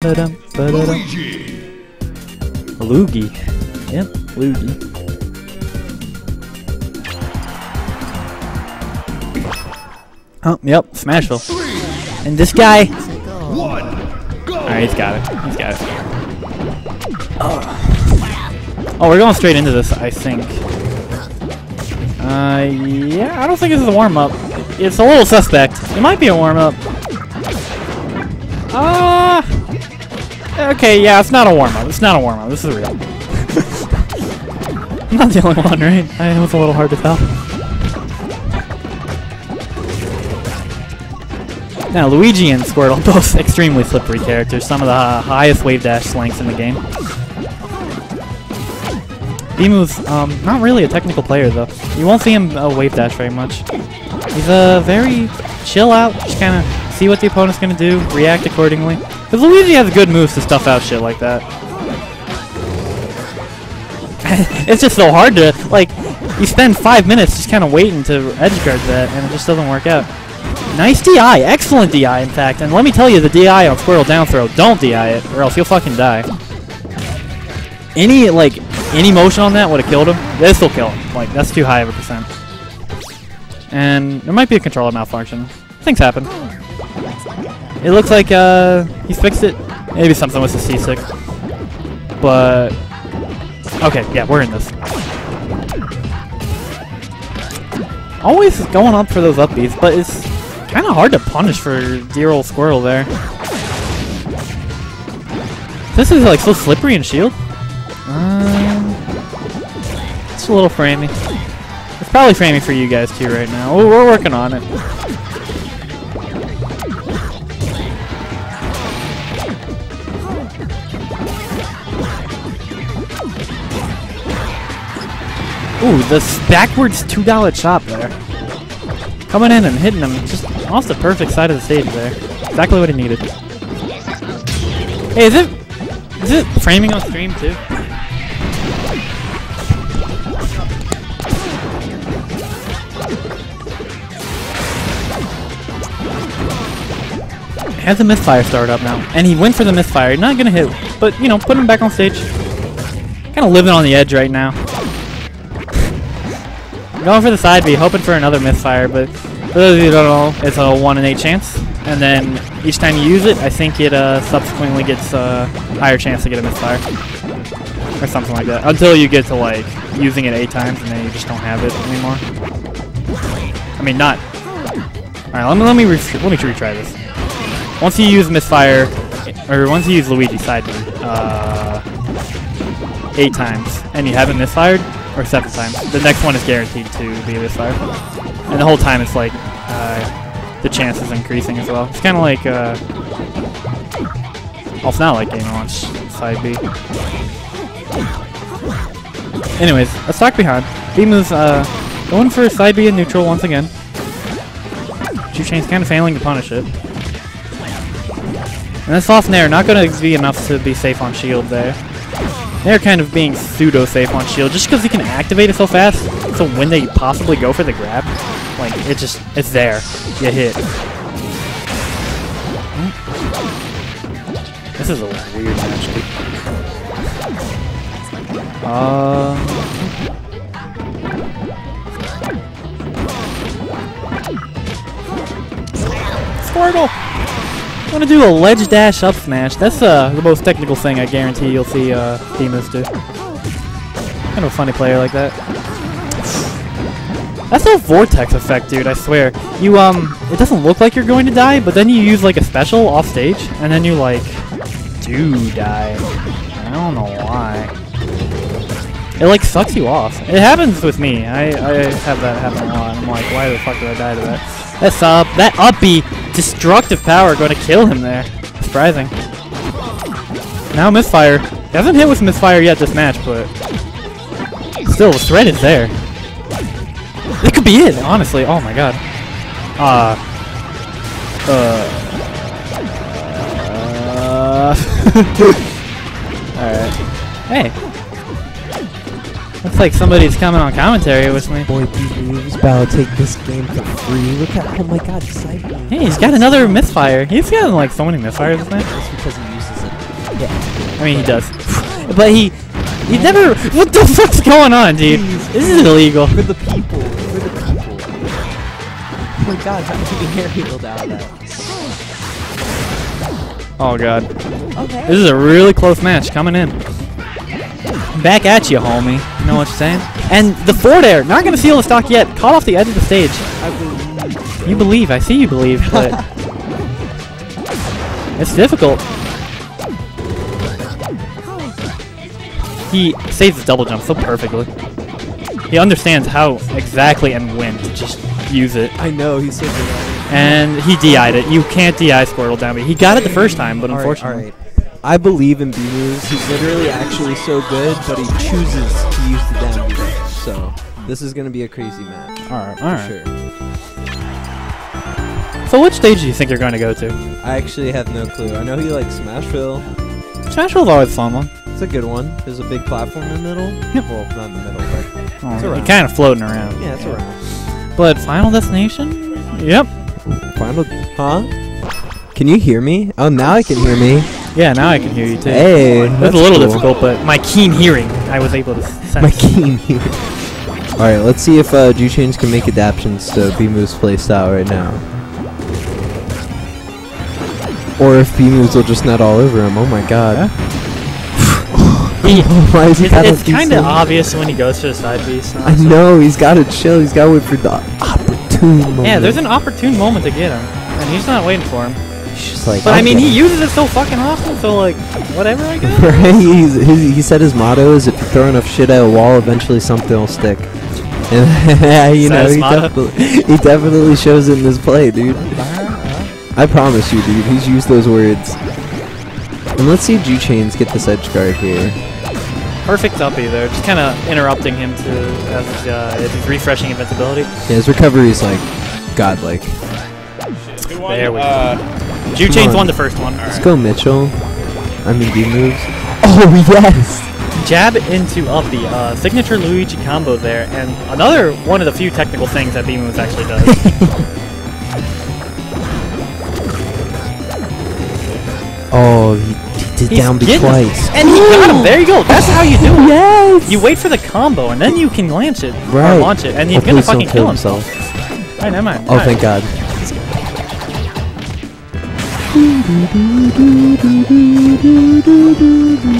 Ba-dum, ba-da-dum. Luigi. Luigi. Yep, Luigi. Oh, yep, Smashville. Three, And this guy. one, go. Alright, he's got it. He's got it. Oh. oh, we're going straight into this, I think. Uh, yeah, I don't think this is a warm up. It's a little suspect. It might be a warm up. Ah. Okay, yeah, it's not a warm up. It's not a warm up. This is real. I'm not the only one, right? I, it was a little hard to tell. Now, Luigi and Squirtle, both extremely slippery characters, some of the uh, highest wave dash lengths in the game. Bimu's um, not really a technical player, though. You won't see him uh, wave dash very much. He's uh, very chill out, just kind of see what the opponent's going to do, react accordingly. Because Luigi has good moves to stuff out shit like that. it's just so hard to, like, you spend five minutes just kind of waiting to edge guard that, and it just doesn't work out. Nice DI, excellent DI in fact, and let me tell you, the DI on Squirtle down throw, don't DI it, or else you'll fucking die. Any, like, any motion on that would have killed him. This will kill him. Like, that's too high of a percent. And there might be a controller malfunction. Things happen. It looks like, uh, he fixed it. Maybe something with the C6. But, okay, yeah, we're in this. Always going up for those up Bs, but it's kind of hard to punish for dear old Squirtle there. This is like so slippery and shield. Um, it's a little framey. It's probably framing for you guys too right now. We're working on it. Ooh, this backwards $2 chop there. Coming in and hitting him just off the perfect side of the stage there. Exactly what he needed. Hey, is it is it framing on stream too? Has a misfire started up now, and he went for the misfire. Not gonna hit, but you know, put him back on stage. Kind of living on the edge right now. Going for the side B, hoping for another misfire, but for those of you who don't know, it's a 1 in 8 chance. And then each time you use it, I think it uh, subsequently gets a higher chance to get a misfire. Or something like that. Until you get to like using it 8 times and then you just don't have it anymore. I mean, not. Alright, let me, let, me let me retry this. Once you use misfire, or once you use Luigi side uh, 8 times, and you haven't misfired, or seven times. The next one is guaranteed to be misfire. And the whole time it's like uh, the chance is increasing as well. It's kind of like uh, well, it's not like game launch side B. Anyways, let's talk behind. Bimu's uh, going for side B and neutral once again. Jewchainz kind of failing to punish it. And this off nair not going to be enough to be safe on shield there. They're kind of being pseudo-safe on shield just because he can activate it so fast. So when they possibly go for the grab, like, it just, it's there. You hit. This is a weird match. Uh... Squirtle! I'm gonna do a ledge dash up smash. That's uh, the most technical thing I guarantee you'll see uh, Demus do. Kind of a funny player like that. That's a vortex effect, dude, I swear. You, um, it doesn't look like you're going to die, but then you use, like, a special off stage, and then you, like, do die. I don't know why. It, like, sucks you off. It happens with me. I, I have that happen a lot. I'm like, why the fuck did I die to that? That's up. That uppy destructive power going to kill him there. Surprising. Now misfire. He hasn't hit with misfire yet this match, but still, the threat is there. It could be it, honestly. Oh my god. Uh. Uh. uh Alright. Hey. Looks like somebody's coming on commentary with me. Boy, He's about to take this game for free. Look at, oh my god, B. Hey, he's got another misfire. He's got like so many misfires this match. Just because he uses it Yeah. I mean, he does. but he he never. What the fuck's going on, dude? This is illegal. For the people. For the people. Oh my god, how did you get aerialed out of that? Oh god. Okay. This is a really close match coming in. Back at you, homie. You know what I'm saying? And the forward air, not gonna seal the stock yet. Caught off the edge of the stage. Believe. You believe, I see you believe, but it's difficult. He saves his double jump so perfectly. He understands how exactly and when to just use it. I know, he's so good. And he DI'd it. You can't DI Squirtle down B. He got it the first time, but unfortunately. I believe in B-Moves. He's literally actually so good, but he chooses to use the down B. So this is gonna be a crazy match. Alright, For alright. sure. So which stage do you think you're going to go to? I actually have no clue. I know he likes Smashville. Smashville's always a fun one. It's a good one. There's a big platform in the middle. Yep. Well, not in the middle, but Oh, It's you're around. kind of floating around. yeah, it's around. But Final Destination? Yep. Final, huh? Can you hear me? Oh, now I can hear me. Yeah, now I can hear you too. Hey, It was that's a little cool. difficult, but my keen hearing, I was able to sense. My keen here. All right, let's see if uh, Chains can make adaptations to B Move's playstyle right now. Or if B will just net all over him. Oh my god. Why is he it's it's kind of obvious when he goes to the side piece. I know, he's got to chill. He's got to wait for the opportune moment. Yeah, there's an opportune moment to get him, and he's not waiting for him. He's just like, But I I'll mean, he uses it so fucking often, so like, whatever I guess. Right? He's, his, he said his motto is if you throw enough shit at a wall, eventually something will stick. And you Is know, he motto? definitely, he definitely shows it in his play, dude. I promise you, dude. He's used those words. And let's see Jewchainz get this edge guard here. Perfect uppy there, just kind of interrupting him to as, uh, as he's refreshing invincibility. Yeah, his recovery is like godlike. There we go. Uh, Jewchainz on. won the first one. Let's go, Mitchell. I mean, B-Moves. Oh yes. Jab into uppy, uh, signature Luigi combo there, and another one of the few technical things that B-Moves actually does. Oh, he, he did He's down B getting- twice. and he got him. There you go. That's how you do it. Yes. You wait for the combo, and then you can launch it Right. or launch it, and he's Oh, gonna fucking kill himself. Right, never mind. Oh, Alright. thank God.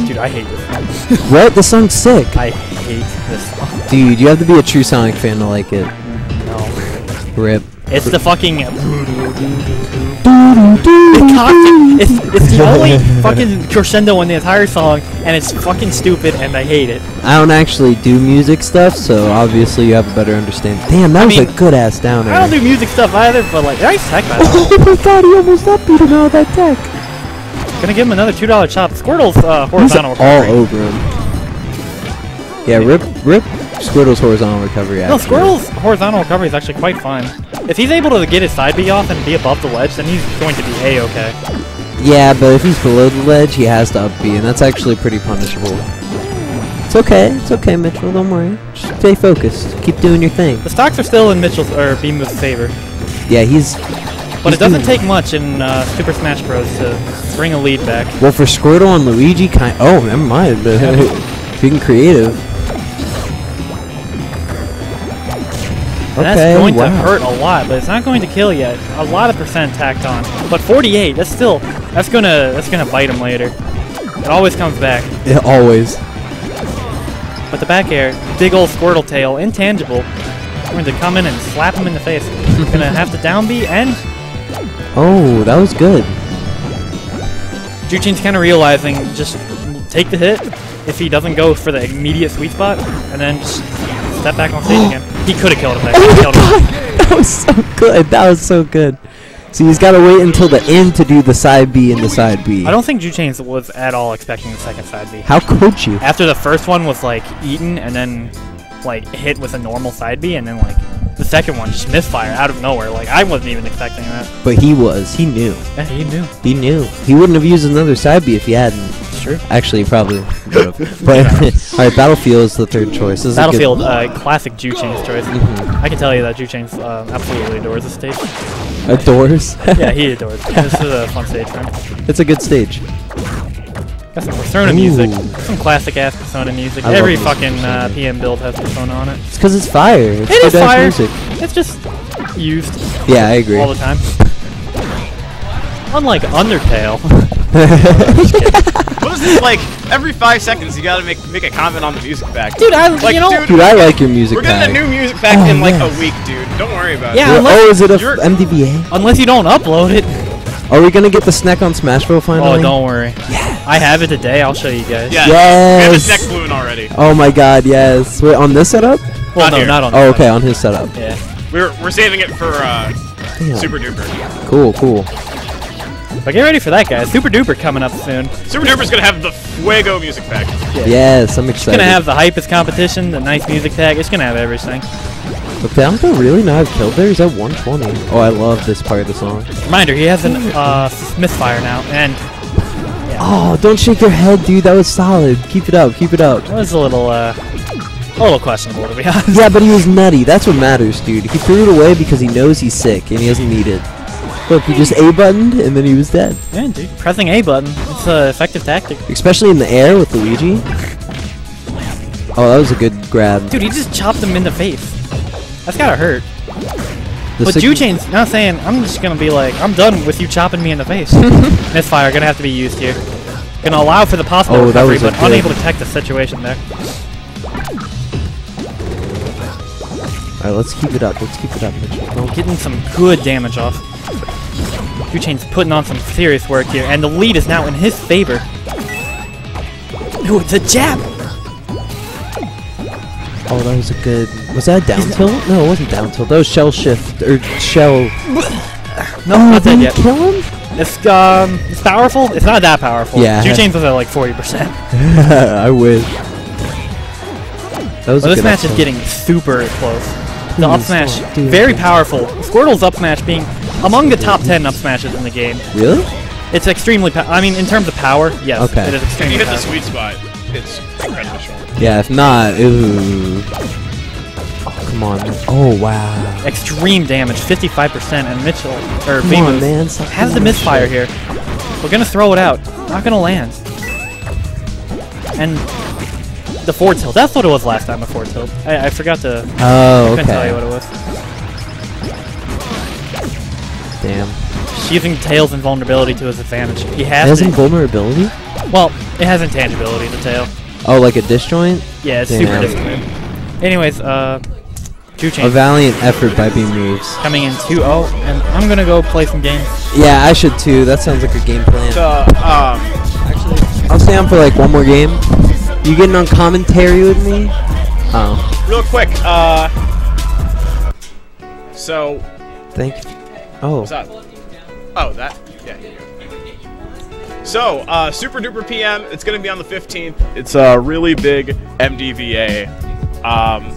Dude, I hate this. song. What? The song's sick. I hate this song. Dude, you have to be a true Sonic fan to like it. No. Rip. It's the fucking. It's, toxic. it's, it's the only fucking crescendo in the entire song, and it's fucking stupid, and I hate it. I don't actually do music stuff, so obviously you have a better understanding. Damn, that I was mean, a good ass downer. I don't do music stuff either, but like, nice tech, way. oh my god, he almost up beat him out of that tech. Gonna give him another two dollar chop. Squirtle's uh, He's horizontal all over him. Yeah, rip, rip Squirtle's horizontal recovery. No, actually. Squirtle's horizontal recovery is actually quite fine. If he's able to get his side B off and be above the ledge, then he's going to be a-okay. Yeah, but if he's below the ledge, he has to up B, and that's actually pretty punishable. It's okay, it's okay, Mitchell. Don't worry. Just stay focused. Keep doing your thing. The stocks are still in Mitchell's or B move's favor, Yeah, he's but He's it doesn't take much in uh, Super Smash Bros. to bring a lead back. well for Squirtle and Luigi. Kind. Oh, never mind. Being creative. And that's Okay, going to hurt a lot, but it's not going to kill yet. A lot of percent tacked on, but 48. That's still that's gonna that's gonna bite him later. It always comes back. Yeah, always. But the back air, big old Squirtle tail, intangible, going to come in and slap him in the face. gonna have to down B and Oh, that was good. Juchin's kind of realizing just take the hit if he doesn't go for the immediate sweet spot, and then just step back on stage again. He could have killed him there. Oh He my killed him. god, that was so good. That was so good. So he's got to wait until the end to do the side B and the side B. I don't think Jewchainz was at all expecting the second side B. How could you? After the first one was like eaten and then like hit with a normal side B, and then like the second one just misfire out of nowhere. Like I wasn't even expecting that. But he was. He knew. Yeah, he knew. He knew. He wouldn't have used another side B if he hadn't. It's true. Actually, probably. But all right, Battlefield is the third choice. This is a Battlefield, uh, classic Jewchainz choice. Mhm. I can tell you that Jewchainz uh, absolutely adores this stage. Adores. yeah, he adores. it. This is a fun stage for him. It's a good stage. Got some Persona music. Some classic ass Persona music. I Every fucking from uh, PM build has Persona on it. It's because it's fire. It's It is fire. music. It's just used Yeah, I agree. all the time. Unlike Undertale. What is this like? Every five seconds, you gotta make make a comment on the music pack. Dude, I, Like, you know, dude, Dude, I like your music we're getting pack. a new music pack Oh, in like yes. a week, dude. Don't worry about Yeah, it. Yeah, unless- oh, is it a you're- unless you don't upload it. Are we gonna get the snack on Smashville finally? Oh, don't worry. Yeah. I have it today. I'll show you guys. Yeah, we have a snack balloon already. Oh my god, yes. Wait, on this setup? Well, Not no, here. not on. Oh, this okay, on his setup. Yeah. We're we're saving it for uh, Super Duper. Cool, cool. But get ready for that, guys. Super Duper coming up soon. Super Duper's gonna have the Fuego music pack. Yes, I'm excited. It's gonna have the hypest competition, the nice music tag. It's gonna have everything. But down to really now I've killed there? Is that 120? Oh, I love this part of the song. Reminder: he has an uh, misfire now, and Oh, don't shake your head, dude. That was solid. Keep it up, keep it up. that was a little, uh, a little questionable to be honest. Yeah, but he was nutty. That's what matters, dude. He threw it away because he knows he's sick and he doesn't need it. Look, he just A buttoned and then he was dead. Yeah, dude. Pressing A button. It's an effective tactic. Especially in the air with Luigi. Oh, that was a good grab. Dude, he just chopped him in the face. That's gotta hurt. The but sig- Jew Chain's not saying, I'm just gonna be like, I'm done with you chopping me in the face. Misfire, gonna have to be used here. Gonna allow for the possible Oh, recovery, but good- unable to protect the situation there. Alright, let's keep it up. Let's keep it up, Mitchell. Getting some good damage off. Jew Chain's putting on some serious work here, and the lead is now in his favor. Ooh, it's a jab! Oh, that was a good. Was that a down tilt? No, it wasn't down tilt. That was shell shift or shell. No, oh, not dead yet. kill him? It's um, it's powerful. It's not that powerful. Yeah. Jew Chain's was at like 40%. I wish. That was Well, this match is getting super close. The up smash, very powerful. Squirtle's up smash being among the top 10 up smashes in the game. Really? It's extremely, po- I mean, in terms of power, yes, Okay. it is If extremely you hit the sweet spot, it's incredibly strong. Yeah. If not, ooh. Oh, come on. Oh wow. Extreme damage, 55%, and Mitchell, or Come on, man. stop has the misfire shit. here. We're gonna throw it out. Not gonna land. And the forward tilt. That's what it was last time, the forward tilt. I, I forgot to, Oh, couldn't tell you what okay. it was. Damn. He's using Tails' invulnerability to his advantage. He It has has to, invulnerability? Well, it has intangibility, the tail. Oh, like a disjoint? Yeah, it's Damn. super disciplined. Anyways, uh, Jew A valiant effort by B-Moves. coming in 2-0, and I'm gonna go play some games. Yeah, I should too. That sounds like a game plan. So, um, I'll stay on for like one more game. You getting on commentary with me? Oh, real quick, uh, so thank you. Oh, what's that? Oh, that. Yeah. So, uh, Super Duper PM. It's gonna be on the 15th. It's a really big MDVA. Um,